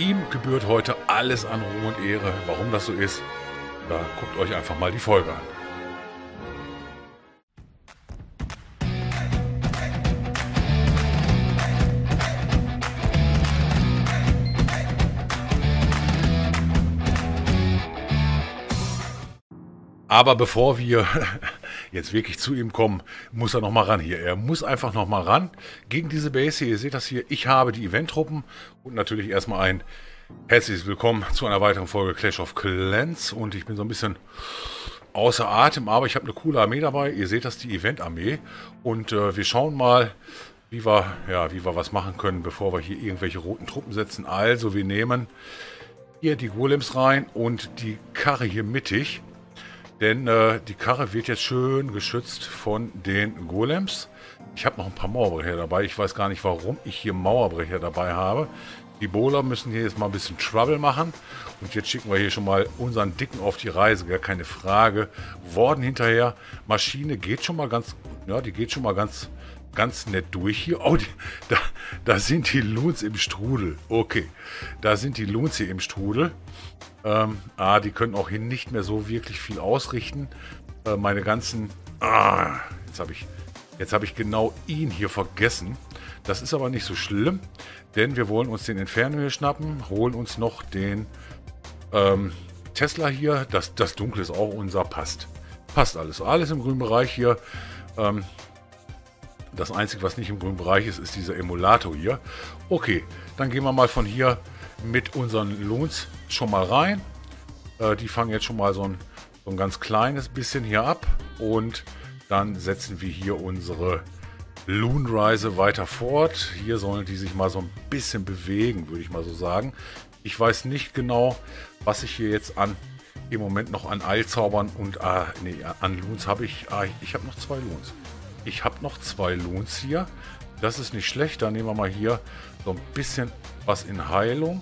Ihm gebührt heute alles an Ruhm und Ehre. Warum das so ist, da guckt euch einfach mal die Folge an. Aber bevor wir jetzt wirklich zu ihm kommen, muss er nochmal ran hier. Er muss einfach nochmal ran gegen diese Base hier. Ihr seht das hier. Ich habe die Eventtruppen und natürlich erstmal ein herzliches Willkommen zu einer weiteren Folge Clash of Clans. Und ich bin so ein bisschen außer Atem, aber ich habe eine coole Armee dabei. Ihr seht das, die Event-Armee. Und äh, wir schauen mal, wie wir, ja, wie wir was machen können, bevor wir hier irgendwelche roten Truppen setzen. Also, wir nehmen hier die Golems rein und die Karre hier mittig. Denn äh, die Karre wird jetzt schön geschützt von den Golems. Ich habe noch ein paar Mauerbrecher dabei. Ich weiß gar nicht, warum ich hier Mauerbrecher dabei habe. Die Bowler müssen hier jetzt mal ein bisschen Trouble machen. Und jetzt schicken wir hier schon mal unseren Dicken auf die Reise. Gar keine Frage. Worden hinterher. Maschine geht schon mal ganz, ja, die geht schon mal ganz, ganz nett durch hier. Oh, die, da, da sind die Loons im Strudel. Okay, da sind die Loons hier im Strudel. Ähm, ah, die können auch hier nicht mehr so wirklich viel ausrichten. Äh, meine ganzen... Ah, jetzt habe ich, hab ich genau ihn hier vergessen. Das ist aber nicht so schlimm, denn wir wollen uns den Inferno hier schnappen, holen uns noch den ähm, Tesla hier. Das, das Dunkle ist auch unser, passt. Passt alles. Alles im grünen Bereich hier. Ähm, das Einzige, was nicht im grünen Bereich ist, ist dieser Emulator hier. Okay, dann gehen wir mal von hier mit unseren Loons schon mal rein. Äh, die fangen jetzt schon mal so ein, so ein ganz kleines bisschen hier ab. Und dann setzen wir hier unsere Loonreise weiter fort. Hier sollen die sich mal so ein bisschen bewegen, würde ich mal so sagen. Ich weiß nicht genau, was ich hier jetzt an im Moment noch an Eilzaubern und ah, nee, an Loons habe ich. Ah, ich habe noch zwei Loons. Ich habe noch zwei Loons hier. Das ist nicht schlecht. Dann nehmen wir mal hier so ein bisschen was in Heilung.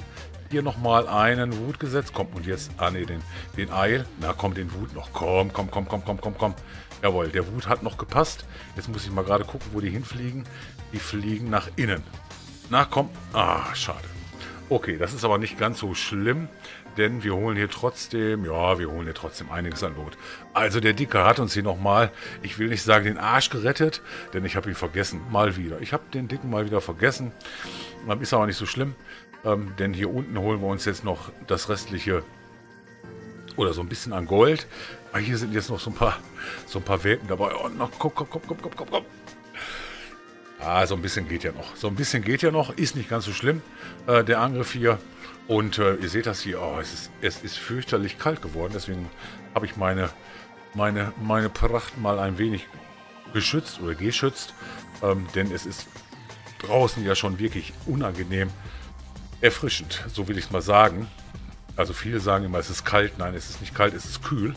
Hier nochmal einen Wut gesetzt. Kommt und jetzt, ah ne, den, den Eil. Na komm, den Wut noch. Komm, komm, komm, komm, komm, komm, komm. Jawohl, der Wut hat noch gepasst. Jetzt muss ich mal gerade gucken, wo die hinfliegen. Die fliegen nach innen. Na komm. Ah, schade. Okay, das ist aber nicht ganz so schlimm, denn wir holen hier trotzdem, ja, wir holen hier trotzdem einiges an Lot. Also der Dicke hat uns hier nochmal, ich will nicht sagen den Arsch gerettet, denn ich habe ihn vergessen, mal wieder. Ich habe den Dicken mal wieder vergessen, ist aber nicht so schlimm, ähm, denn hier unten holen wir uns jetzt noch das restliche oder so ein bisschen an Gold. Aber ah, hier sind jetzt noch so ein paar, so ein paar Welpen dabei. Oh, noch, komm, komm, komm, komm, komm, komm, komm. Ah, so ein bisschen geht ja noch. So ein bisschen geht ja noch. Ist nicht ganz so schlimm, äh, der Angriff hier. Und äh, ihr seht das hier. Oh, es ist, es ist fürchterlich kalt geworden. Deswegen habe ich meine, meine, meine Pracht mal ein wenig geschützt oder geschützt. Ähm, denn es ist draußen ja schon wirklich unangenehm erfrischend. So will ich es mal sagen. Also viele sagen immer, es ist kalt. Nein, es ist nicht kalt, es ist kühl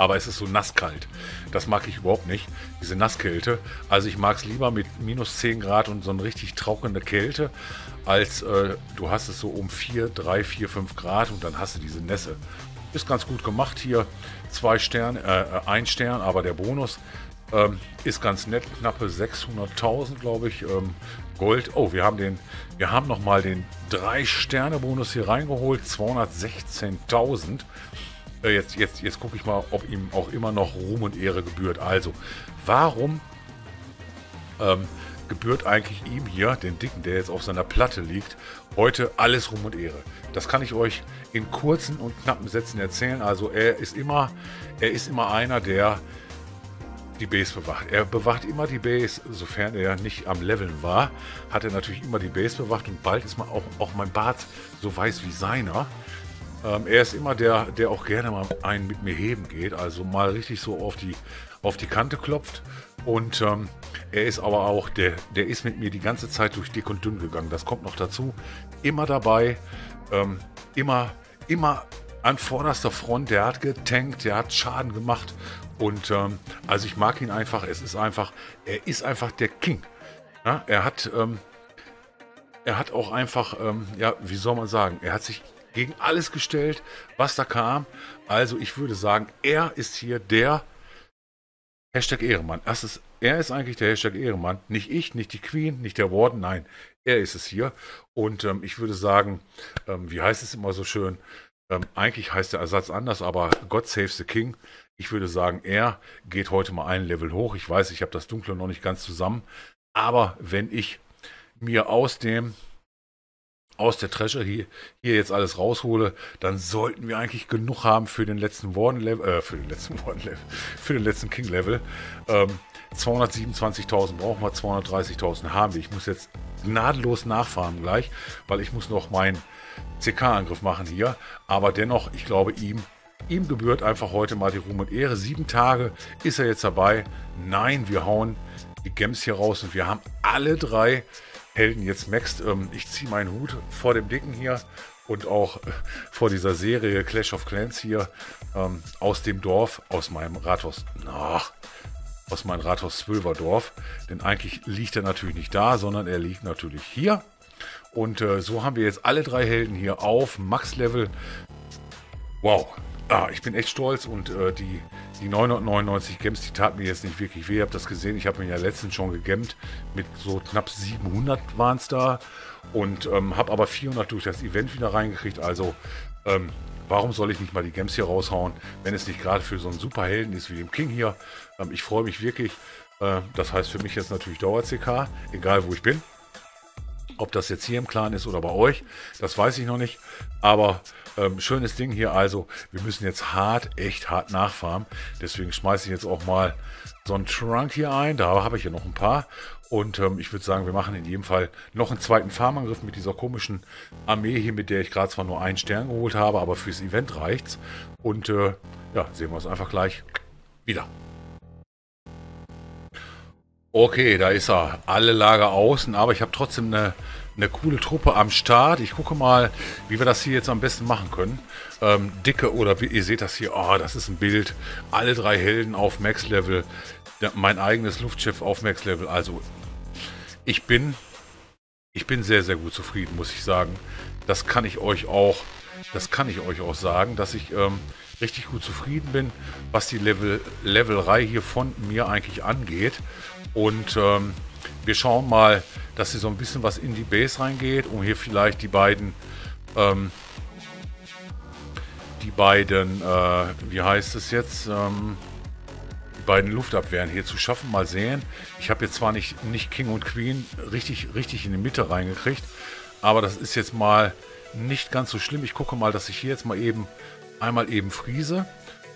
aber es ist so nasskalt. Das mag ich überhaupt nicht, diese Nasskälte. Also ich mag es lieber mit minus 10 Grad und so eine richtig trockene Kälte, als äh, du hast es so um 4, 3, 4, 5 Grad und dann hast du diese Nässe. Ist ganz gut gemacht hier. Zwei Sterne, äh, ein Stern, aber der Bonus ähm, ist ganz nett. Knappe 600.000, glaube ich. Ähm, Gold. Oh, wir haben den, wir haben nochmal den 3-Sterne-Bonus hier reingeholt. 216.000. Äh, jetzt, jetzt, jetzt gucke ich mal, ob ihm auch immer noch Ruhm und Ehre gebührt. Also, warum ähm, gebührt eigentlich ihm hier, den Dicken, der jetzt auf seiner Platte liegt, heute alles Ruhm und Ehre? Das kann ich euch in kurzen und knappen Sätzen erzählen. Also, er ist immer, er ist immer einer, der die Base bewacht. Er bewacht immer die Base, sofern er nicht am Leveln war, hat er natürlich immer die Base bewacht und bald ist man auch, auch mein Bart so weiß wie seiner. Ähm, er ist immer der, der auch gerne mal einen mit mir heben geht, also mal richtig so auf die, auf die Kante klopft. Und ähm, er ist aber auch, der, der ist mit mir die ganze Zeit durch dick und dünn gegangen. Das kommt noch dazu. Immer dabei, ähm, immer, immer an vorderster Front. Der hat getankt, der hat Schaden gemacht. Und ähm, also ich mag ihn einfach. Es ist einfach, er ist einfach der King. Ja, er hat, ähm, er hat auch einfach, ähm, ja, wie soll man sagen, er hat sich gegen alles gestellt, was da kam. Also ich würde sagen, er ist hier der Hashtag Ehrenmann. Das ist er ist eigentlich der Hashtag Ehrenmann. Nicht ich, nicht die Queen, nicht der Warden, nein, er ist es hier. Und ähm, ich würde sagen, ähm, wie heißt es immer so schön? Ähm, eigentlich heißt der Ersatz anders, aber God Save the King. Ich würde sagen, er geht heute mal ein Level hoch. Ich weiß, ich habe das Dunkle noch nicht ganz zusammen. Aber wenn ich mir aus dem aus der Treasure hier, hier jetzt alles raushole, dann sollten wir eigentlich genug haben für den letzten Warden Level, äh, für den letzten Warden Level, für den letzten King Level. Ähm, 227.000 brauchen wir, 230.000 haben wir. Ich muss jetzt gnadenlos nachfahren gleich, weil ich muss noch meinen CK-Angriff machen hier. Aber dennoch, ich glaube ihm, ihm gebührt einfach heute mal die Ruhm und Ehre. Sieben Tage ist er jetzt dabei. Nein, wir hauen die Gems hier raus und wir haben alle drei Helden jetzt maxed. Ähm, ich ziehe meinen Hut vor dem Dicken hier und auch äh, vor dieser Serie Clash of Clans hier ähm, aus dem Dorf, aus meinem Rathaus, ach, aus meinem Rathaus Zwölverdorf. Denn eigentlich liegt er natürlich nicht da, sondern er liegt natürlich hier. Und äh, so haben wir jetzt alle drei Helden hier auf Max-Level. Wow, ah, ich bin echt stolz und äh, die, die 999 Gems, die taten mir jetzt nicht wirklich weh. Ihr habt das gesehen, ich habe mir ja letztens schon gegemmt. Mit so knapp 700 waren es da. Und ähm, habe aber 400 durch das Event wieder reingekriegt. Also, ähm, warum soll ich nicht mal die Gems hier raushauen, wenn es nicht gerade für so einen Superhelden ist wie dem King hier. Ähm, ich freue mich wirklich. Äh, das heißt für mich jetzt natürlich Dauer-CK, egal wo ich bin. Ob das jetzt hier im Clan ist oder bei euch, das weiß ich noch nicht. Aber ähm, schönes Ding hier also. Wir müssen jetzt hart, echt hart nachfahren. Deswegen schmeiße ich jetzt auch mal so einen Trunk hier ein. Da habe ich ja noch ein paar. Und ähm, ich würde sagen, wir machen in jedem Fall noch einen zweiten Farmangriff mit dieser komischen Armee hier, mit der ich gerade zwar nur einen Stern geholt habe, aber fürs Event reicht's. Und äh, ja, sehen wir uns einfach gleich wieder. Okay, da ist er. Alle Lager außen, aber ich habe trotzdem eine, eine coole Truppe am Start. Ich gucke mal, wie wir das hier jetzt am besten machen können. Ähm, dicke oder wie ihr seht das hier, oh, das ist ein Bild. Alle drei Helden auf Max-Level. Mein eigenes Luftschiff auf Max-Level. Also, ich bin, ich bin sehr, sehr gut zufrieden, muss ich sagen. Das kann ich euch auch, das kann ich euch auch sagen, dass ich ähm, richtig gut zufrieden bin, was die Level, Levelerei hier von mir eigentlich angeht. Und ähm, wir schauen mal, dass hier so ein bisschen was in die Base reingeht, um hier vielleicht die beiden, ähm, die beiden, äh, wie heißt es jetzt, ähm, die beiden Luftabwehren hier zu schaffen. Mal sehen. Ich habe jetzt zwar nicht, nicht King und Queen richtig, richtig in die Mitte reingekriegt, aber das ist jetzt mal nicht ganz so schlimm. Ich gucke mal, dass ich hier jetzt mal eben einmal eben friese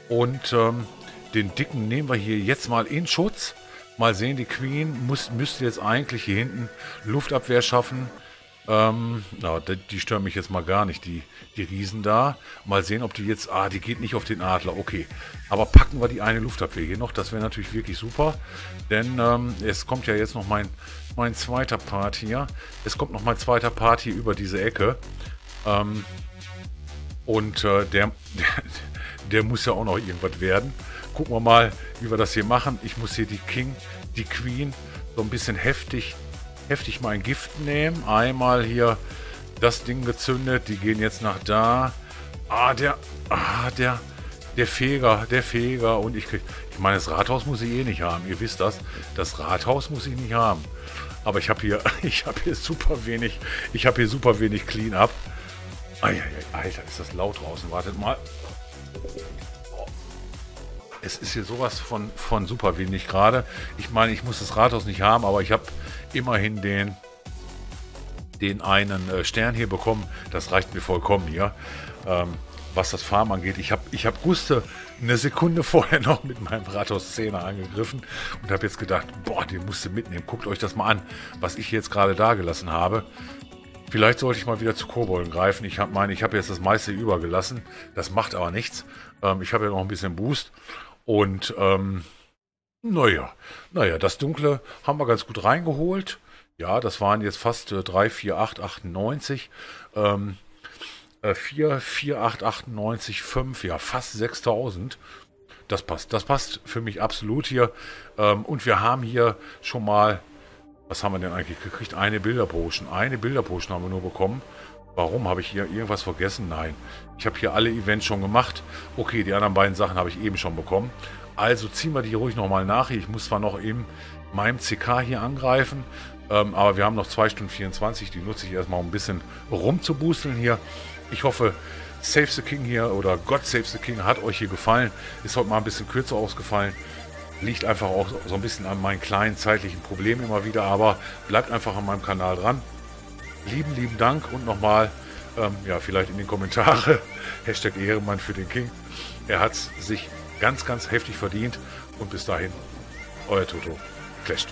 und ähm, den dicken nehmen wir hier jetzt mal in Schutz. Mal sehen, die Queen muss, müsste jetzt eigentlich hier hinten Luftabwehr schaffen. Ähm, na, die, die stören mich jetzt mal gar nicht, die, die Riesen da. Mal sehen, ob die jetzt... Ah, die geht nicht auf den Adler, okay. Aber packen wir die eine Luftabwehr hier noch, das wäre natürlich wirklich super. Denn ähm, es kommt ja jetzt noch mein, mein zweiter Part hier. Es kommt noch mein zweiter Part hier über diese Ecke. Ähm, und äh, der, der, muss ja auch noch irgendwas werden. Gucken wir mal, wie wir das hier machen. Ich muss hier die King, die Queen so ein bisschen heftig, heftig mal ein Gift nehmen. Einmal hier das Ding gezündet. Die gehen jetzt nach da. Ah, der, ah, der, der Feger, der Feger. Und ich ich meine, das Rathaus muss ich eh nicht haben. Ihr wisst das. Das Rathaus muss ich nicht haben. Aber ich habe hier, ich habe hier super wenig, ich habe hier super wenig Clean-Up. Alter, ist das laut draußen. Wartet mal es ist hier sowas von, von super wenig gerade. Ich meine, ich muss das Rathaus nicht haben, aber ich habe immerhin den, den einen äh, Stern hier bekommen. Das reicht mir vollkommen hier. Ähm, was das Farm angeht. Ich habe ich hab Guste eine Sekunde vorher noch mit meinem Rathaus 10 angegriffen und habe jetzt gedacht, boah, den musst du mitnehmen. Guckt euch das mal an, was ich jetzt gerade da gelassen habe. Vielleicht sollte ich mal wieder zu Kobolden greifen. Ich habe meine, ich habe jetzt das meiste übergelassen. Das macht aber nichts. Ähm, ich habe ja noch ein bisschen Boost und ähm, naja, naja, das Dunkle haben wir ganz gut reingeholt. Ja, das waren jetzt fast äh, 3, 4, 8, 98. Ähm, äh, 4, 4, 8, 98, 5, ja, fast 6000. Das passt. Das passt für mich absolut hier. Ähm, und wir haben hier schon mal, was haben wir denn eigentlich gekriegt? Eine Bilderpotion. Eine Bilderpotion haben wir nur bekommen. Warum? Habe ich hier irgendwas vergessen? Nein. Ich habe hier alle Events schon gemacht. Okay, die anderen beiden Sachen habe ich eben schon bekommen. Also ziehen wir die ruhig nochmal nach. Ich muss zwar noch in meinem CK hier angreifen, ähm, aber wir haben noch 2 Stunden 24. Die nutze ich erstmal, um ein bisschen rumzuboosten hier. Ich hoffe, Save the King hier oder God Save the King hat euch hier gefallen. Ist heute mal ein bisschen kürzer ausgefallen. Liegt einfach auch so ein bisschen an meinen kleinen zeitlichen Problemen immer wieder, aber bleibt einfach an meinem Kanal dran. Lieben, lieben Dank und nochmal, ähm, ja, vielleicht in den Kommentaren, Hashtag Ehrenmann für den King. Er hat sich ganz, ganz heftig verdient und bis dahin, euer Toto. Clasht.